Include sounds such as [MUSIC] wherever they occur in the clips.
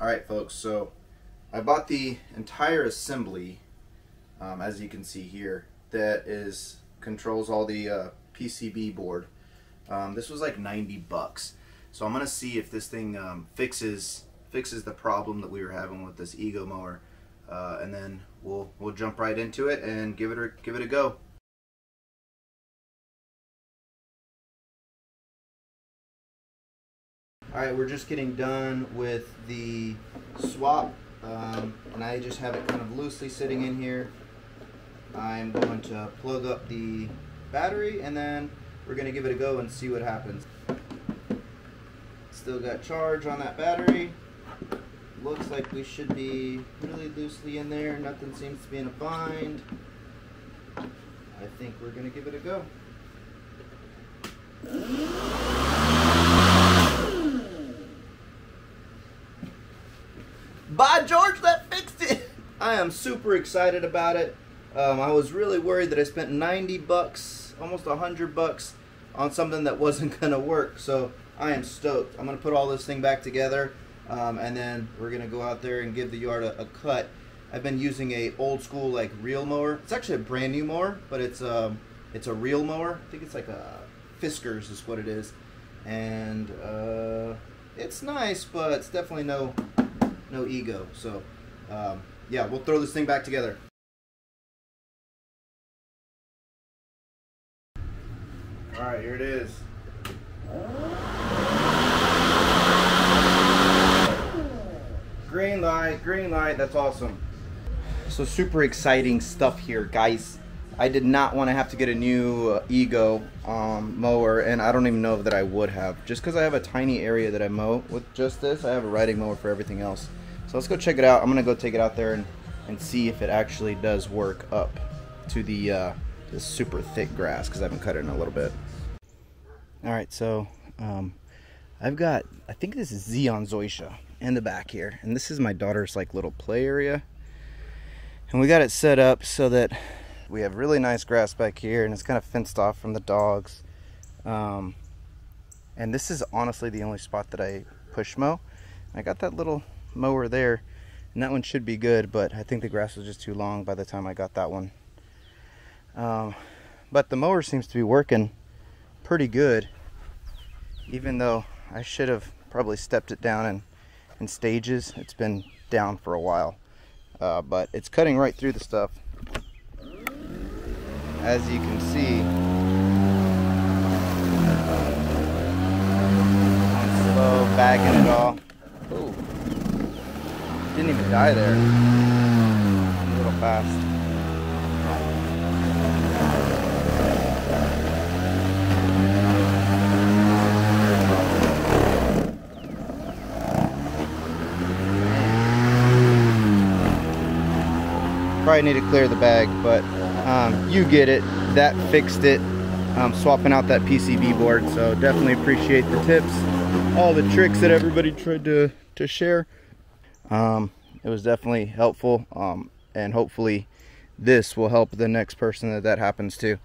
Alright folks, so I bought the entire assembly, um, as you can see here, that is controls all the uh, PCB board. Um, this was like 90 bucks. So I'm gonna see if this thing um, fixes fixes the problem that we were having with this ego mower, uh, and then we'll we'll jump right into it and give it a give it a go. Alright, we're just getting done with the swap, um, and I just have it kind of loosely sitting in here. I'm going to plug up the battery, and then we're going to give it a go and see what happens. Still got charge on that battery. Looks like we should be really loosely in there. Nothing seems to be in a bind. I think we're going to give it a go. By George, that fixed it! [LAUGHS] I am super excited about it. Um, I was really worried that I spent 90 bucks, almost 100 bucks, on something that wasn't [LAUGHS] going to work. So I am stoked. I'm going to put all this thing back together, um, and then we're going to go out there and give the yard a, a, cut. I've been using a old school like reel mower. It's actually a brand new mower, but it's a um, it's a reel mower. I think it's like a Fiskars is what it is, and uh, it's nice, but it's definitely no no ego. So, um, yeah, we'll throw this thing back together. All right, here it is. Green light, green light, that's awesome. So super exciting stuff here, guys. I did not want to have to get a new uh, Ego um, mower, and I don't even know that I would have. Just because I have a tiny area that I mow with just this, I have a riding mower for everything else. So let's go check it out. I'm gonna go take it out there and, and see if it actually does work up to the uh, this super thick grass because I haven't cut it in a little bit. All right, so um, I've got I think this is Zeon Zoysia in the back here, and this is my daughter's like little play area, and we got it set up so that we have really nice grass back here, and it's kind of fenced off from the dogs. Um, and this is honestly the only spot that I push mow. I got that little mower there and that one should be good but I think the grass was just too long by the time I got that one um, but the mower seems to be working pretty good even though I should have probably stepped it down in, in stages it's been down for a while uh, but it's cutting right through the stuff as you can see I'm slow bagging it all didn't even die there. A little fast. Probably need to clear the bag, but um, you get it. That fixed it. Um, swapping out that PCB board, so definitely appreciate the tips, all the tricks that everybody tried to, to share um, it was definitely helpful um, and hopefully this will help the next person that that happens to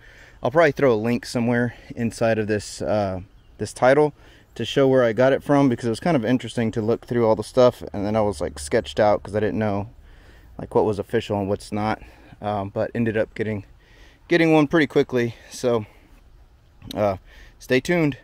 I'll probably throw a link somewhere inside of this uh, this title to show where I got it from because it was kind of interesting to look through all the stuff and then I was like sketched out because I didn't know like what was official and what's not um, but ended up getting getting one pretty quickly. So uh, stay tuned